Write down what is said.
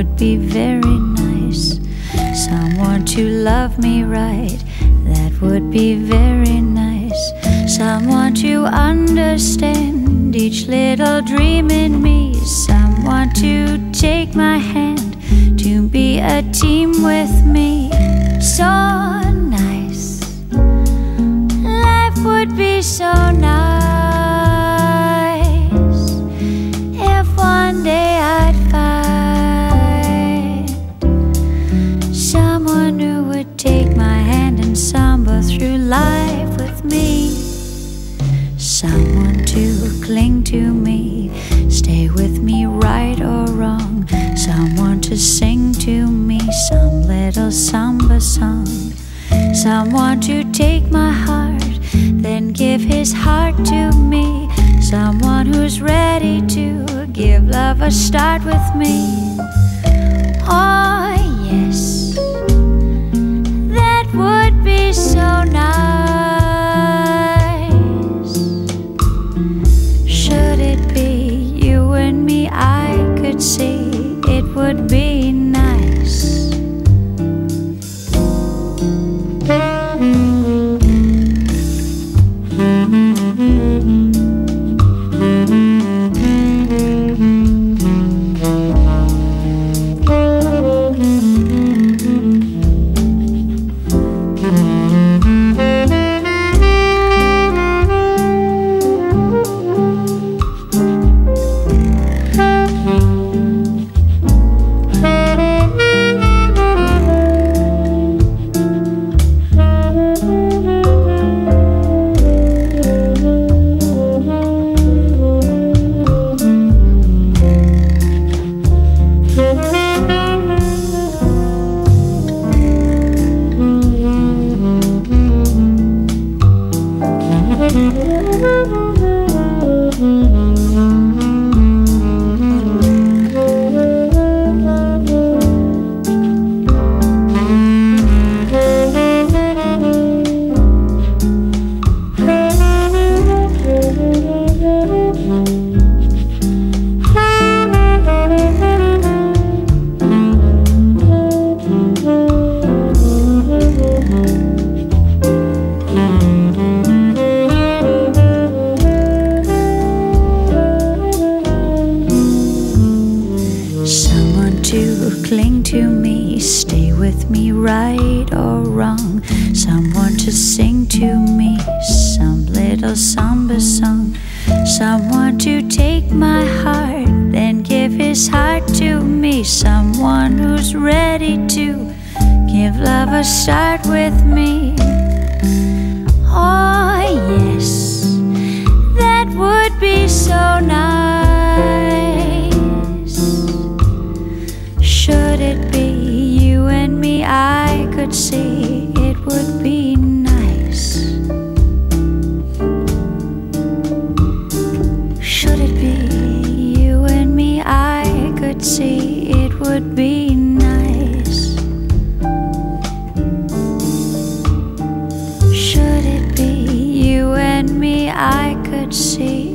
be very nice. Someone to love me right, that would be very nice. Someone to understand each little dream in me. Someone to take my hand, to be a team with me. So nice, life would be so nice. Someone to take my heart, then give his heart to me. Someone who's ready to give love a start with me. Oh, yes, that would be so nice. Should it be you and me, I could see it would be stay with me right or wrong. Someone to sing to me some little samba song. Someone to take my heart, then give his heart to me. Someone who's ready to give love a start with me. Oh, I could see